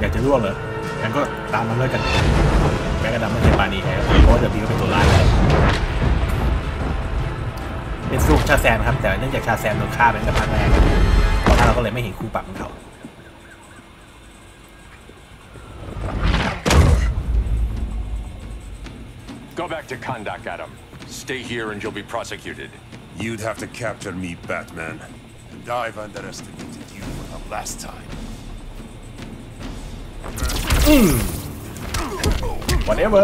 อยากจะร่วงเหรองั้นก็ตามมาเลยกัน แม้กระทั่งไม่ใช่ปานีแท้เพราะว่าเดบิวเป็นตัวร้ายแล้ว เป็นสู้ชาแซมครับ แต่เนื่องจากชาแซมโดนฆ่าเป็นกับภาคแรกตอนนั้นเราก็เลยไม่เห็นคู่ปรับของเขา Go back to Kandak, Adam. Stay here and you'll be prosecuted. You'd have to capture me, Batman. And I've underestimated you for the last time. อืม whatever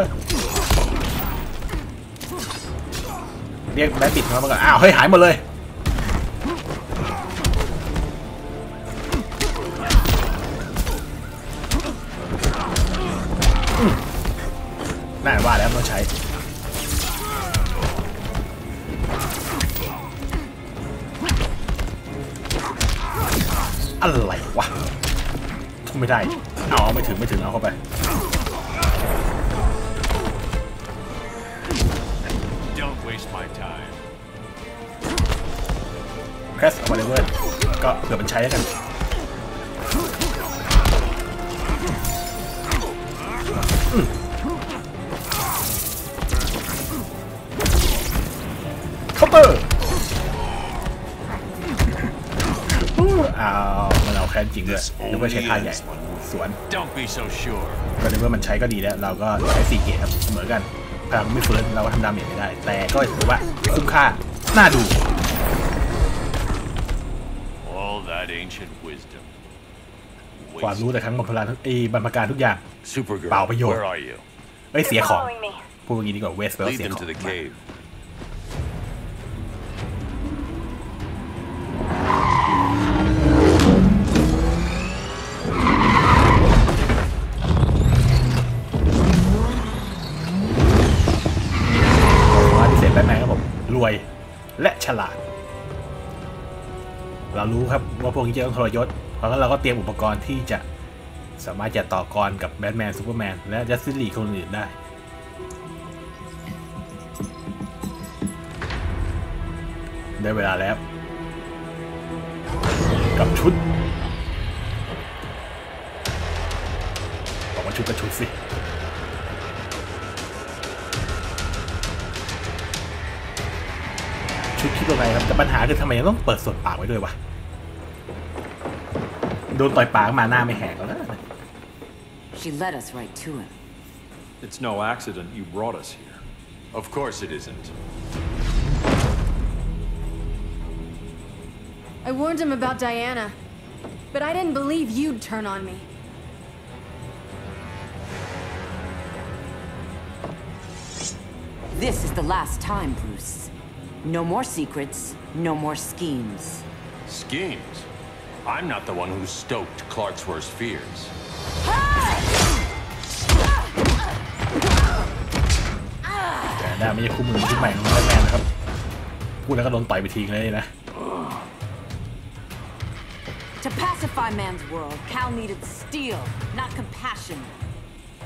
เรียกแบทบิดมาก่อน อ้าว เฮ้ย หายหมดเลย วน Don't be so sure. ก็นึกว่ามันใช้ก็ดีแล้ว เราก็ใช้สี่เกียร์ครับเสมอกันพลังไม่ฟื้นเราก็ทำดาเมจไม่ได้ แต่ก็ถือว่าคุ้มค่า น่าดู All that ancient wisdom. ความรู้แต่ครั้งบรรพลาทุกไอ้บรรพการทุกอย่าง Supergirl, เปล่าประโยชน์ where are you? เอ้ยเสียของพูดอย่างนี้ดีกว่าเวสเปล Lead เสีย them ของ รารู้ครับว่าพวกนี้จะต้องทรยศเพราะงั้นเราก็เตรียมอุปกรณ์ที่จะสามารถจะต่อกรกับแบทแมนซูเปอร์แมนและ Justice League นอื่นได้ ได้เวลาแล้ว กับชุดบอกว่าชุดกับชุดสิชุดคิดว่าไงครับแต่ปัญหาคือทำไมยังต้องเปิดส่วนปากไว้ด้วยวะ โดนต่อยปากมาหน้าไม่แหกแล้วนะ She led us right to him. It's no accident you brought us here. Of course it isn't. I warned him about Diana, but I didn't believe you'd turn on me. This is the last time, Bruce. No more secrets, no more schemes. Schemes? I'm not the one who stoked Clark's worst fears. แต่หน้าไม่ใช่คู่มือที่ใหม่ของแบทแมนนะครับ พูดแล้วก็โดนต่อยไปทีเลยนะ To pacify man's world, Cal needed steel, not compassion.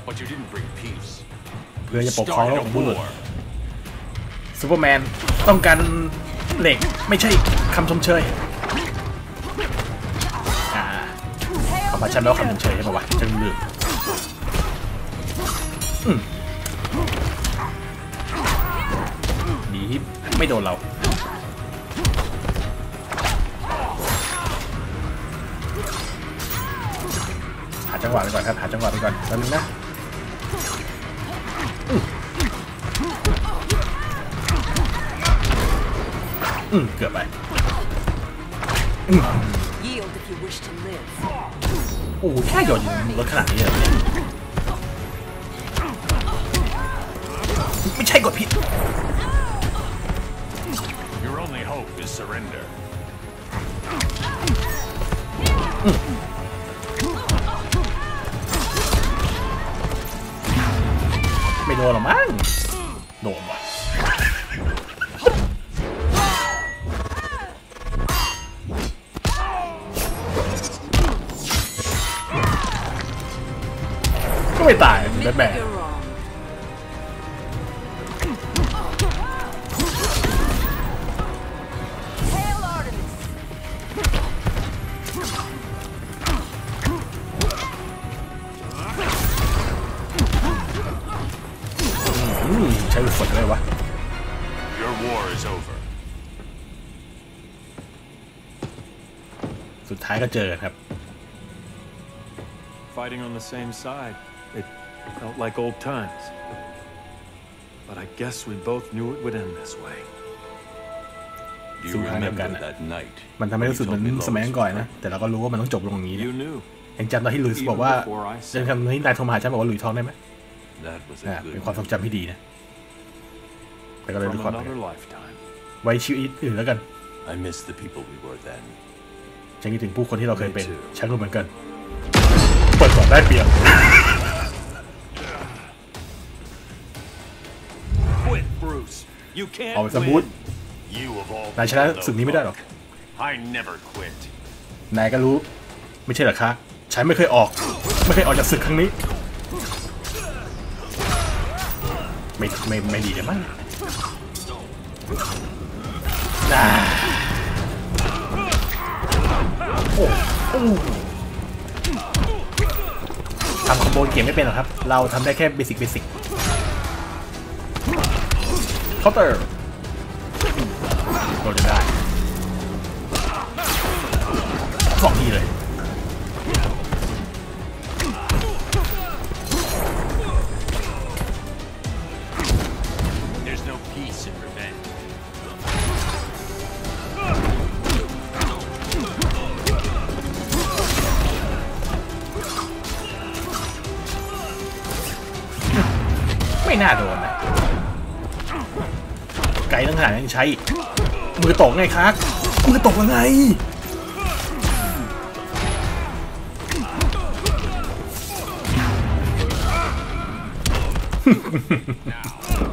But you didn't bring peace. เพื่อจะปกครองโลก Started ของ a ผู้อื่น war. ซูเปอร์แมนต้องการเหล็กไม่ใช่คำชมเชย คำว่าฉันแล้วคำชมเชยใช่ปะวะจังลืมดีไม่โดนเราหาจังหวะไปก่อนครับหาจังหวะไปก่อนแป๊บนึงนะอืมเกือบไป Yield if you wish to live. โอ้โหแค่หยดยิงรถขนาดนี้เลยเหรอเนี่ยไม่ใช่กดผิด Your only hope is surrender. เจอกันครับ Fighting on the same side. It felt like old times. But I guess we both knew it would end this way. Do you สู้ทางเดียว remember กันอะ that night? มันทำให้รู้สึกเหมือน when you told me สมัย Lois ก่อน was นะ แต่เราก็รู้ว่ามันต้องจบลงอย่างนี้นะ You knew. ยังจำตอนที่ลุยส์บอกว่ายังจำที่นายโทรมาหาฉันบอกว่าหลุยส์ทองได้ไหม That was อ่า a เป็น good ความทรงจำที่ดีนะแต่ก็เลย From รู้ความ another lifetime. ไว้ชีวิตอื่นแล้วกัน I miss the people we were then. ฉันคิดถึงผู้คนที่เราเคยเป็น ฉันก็เหมือนกัน เปิดก่อนได้เปรียบ Quit, Bruce. You can't เอาไปสมูท win. You of all นายชนะ people ศึกนี้ไม่ได้หรอก know. I never quit. นายก็รู้ ไม่ใช่เหรอคะ ฉันไม่เคยออก ไม่เคยออกจากศึกครั้งนี้ ไม่ไม่ไม่ดีเลยมั้งอ่าโอ้โอ้ ทำ combo เกมไม่เป็นหรอกครับ เราทำได้แค่ basic basic counter โดนจนได้สองทีเลย น่าโดนนะไกลตั้งขนาดนั้นยังใช้ มือตกไงครับมือตกยังไง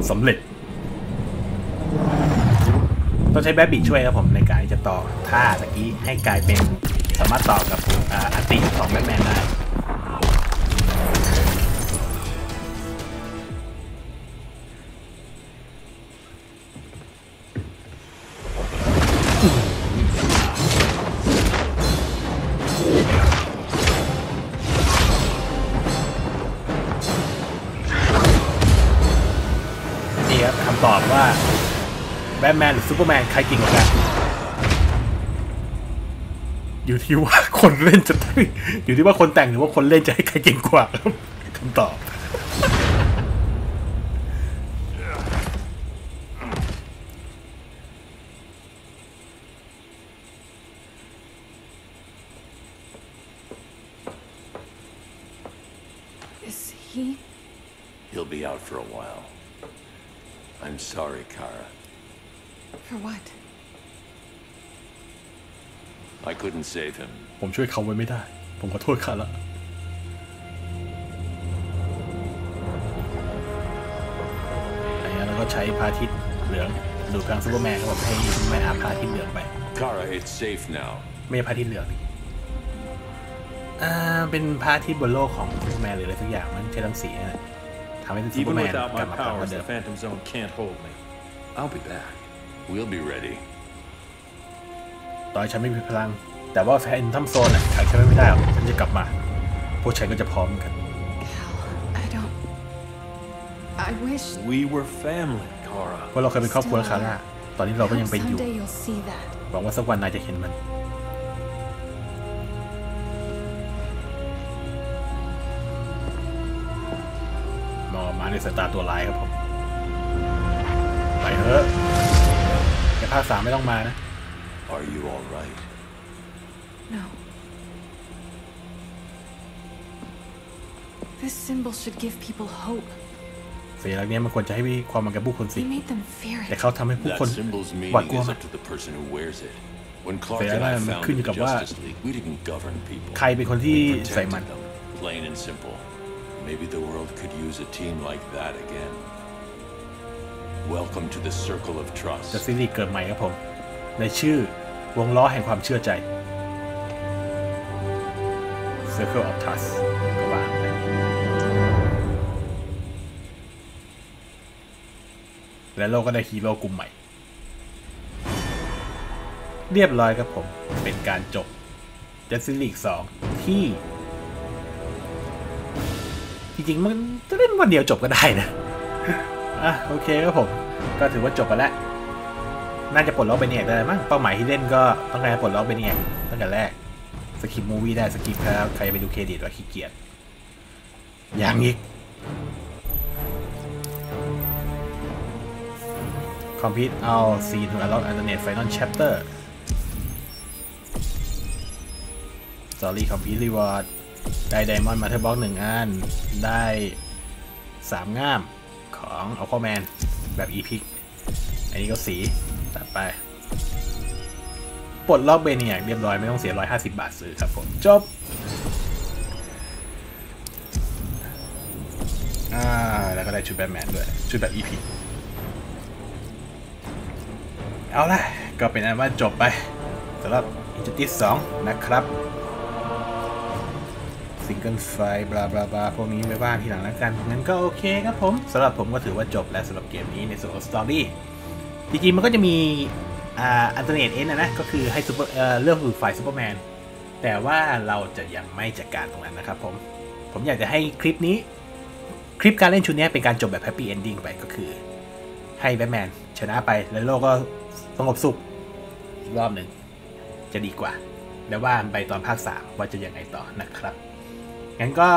สำเร็จ ต้องใช้แบบบิช่วยครับผมในการจะต่อท่าตะกี้ให้กลายเป็นสามารถต่อกับอาอัติของแบทแมนได้ ทแมนหรือซูเปอร์แมนใครเก่งกว่ากันอยู่ที่ว่าคนเล่นจะอยู่ที่ว่าคนแต่งหรือว่าคนเล่นจะให้ใครเก่งกว่าครับคำตอบ save him. ผมช่วยเขาไว้ไม่ได้ ผมขอโทษค่ะละอันนี้เราก็ใช้พระอาทิตย์เหลืองดูกลางซูเปอร์แมนครับผมให้ซูเปอร์แมนอาพระอาทิตย์เหลืองไป Kara, it's safe now. ไม่ใช่พระอาทิตย์เหลืองนี่อ่าเป็นพระอาทิตย์บนโลกของซูเปอร์แมนหรืออะไรสักอย่างมันใช้รังสีนั่นแหละทำให้ซูเปอ Even ร์แมน without กลั my บมาพลังเหมือ powers, นเดิ the ม Phantom Zone can't hold me. I'll be back. We'll be ready. ต่อให้ฉันไม่มีพลัง แต่ว่าแฟนทัมโซนอะขังฉันไว้ไม่ได้หรอกฉันจะกลับมา พวกฉันก็จะพร้อมกัน I don't. I wish. We were family, Kara. เพราะเราเคยเป็นครอบครัวคาร่าตอนนี้เราก็ I ยัง hope เป็นอยู่ someday you'll see that. หวังว่าสักวันนายจะเห็นมัน มองออกมาในสายตาตัวร้ายครับผม ไปเถอะแต่ภาคสามไม่ต้องมานะ Are you all right? No. This symbol should give people hope. เสียงเนี้ยมันควรจะให้ความมันกับผู้คนสิ We made them fear แต่ it. เขาทำให้ผู้ That คน symbol's หวาด meaning กลัว is มัน up to the person who wears it. When Clark เสีย and งนั้น I มัน founded ขึ้นอยู่ the กับว่า Justice League, we didn't govern people. ใครเป็นคนที่ We ใส่มัน protected them, plain and simple. Maybe the world could use a team like that again. Welcome to the circle of จะ trust. ซีรีส์เกิดใหม่ครับผม ในชื่อวงล้อแห่งความเชื่อใจ Circle of Trust ก็ว่าไปและโลกก็ได้ฮีโร่กลุ่มใหม่ เรียบร้อยครับผม เป็นการจบ Justice League 2 ที่ จริงๆ มันจะเล่นวันเดียวจบก็ได้นะ อะ โอเคครับผม ก็ถือว่าจบไปแล้ว น่าจะปลดล็อก Brainiac ได้มั้งเป้าหมายที่เล่นก็ต้องการปลดล็อก Brainiac ตั้งแต่แรก skip movie ได้ skip แล้วใครไปดูเครดิตว่าขี้เกียจอย่างอีก complete เอาซีทูอัลล็อกอินเทอร์เน็ตไฟนอลแชปเตอร์สตอรี่คอมพิวต์รีวอร์ดได้ไดมอนด์มาเทอร์บ็อกหนึ่งอัน ได้สามง่ามของอัลคอแมนแบบอีพิก อันนี้ก็สี ตัดไป ปลดล็อกเบเนียเรียบร้อยไม่ต้องเสีย 150 บาทซื้อครับผมจบอ่าแล้วก็ได้ชุดแบทแมนด้วย ชุดแบบ epic เอาละก็เป็นอันว่าจบไปสำหรับ Injustice 2 นะครับ single fight blah blah blah พวกนี้ไว้ว่าทีหลังแล้วกันงั้นก็โอเคครับผมสำหรับผมก็ถือว่าจบแล้วสำหรับเกมนี้ในส่วนของ story จริงๆมันก็จะมี อ่า alternate end นะ ก็คือให้ซูเปอร์เรื่องคือฝ่ายซูเปอร์แมน แต่ว่าเราจะยังไม่จัดการตรงนั้นนะครับผม ผมอยากจะให้คลิปนี้ คลิปการเล่นชุดนี้เป็นการจบแบบ happy ending ไปก็คือ ให้แบทแมนชนะไปแล้วโลกก็สงบสุขอีกรอบหนึ่งจะดีกว่า แล้วว่าไปตอนภาค 3 ว่าจะยังไงต่อนะครับ งั้นก็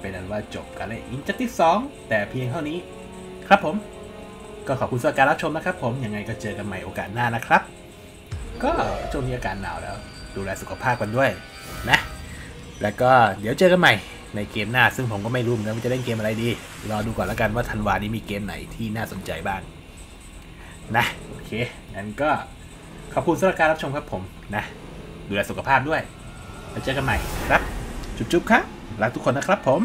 เป็นอันว่าจบการเล่น Injustice 2แต่เพียงเท่านี้ ครับผม ก็ขอบคุณสำหรับการรับชมนะครับ ผมยังไงก็เจอกันใหม่โอกาสหน้านะครับ ก็ช่วงนี้อากาศหนาวแล้ว ดูแลสุขภาพกันด้วยนะ แล้วก็เดี๋ยวเจอกันใหม่ในเกมหน้า ซึ่งผมก็ไม่รู้เหมือนกันว่าจะเล่นเกมอะไรดี รอดูก่อนแล้วกันว่าธันวานี้มีเกมไหนที่น่าสนใจบ้างนะโอเคงั้นก็ขอบคุณสำหรับการรับชมครับผมนะดูแลสุขภาพด้วยแล้วเจอกันใหม่ครับ จุ๊บๆครับรักทุกคนนะครับผม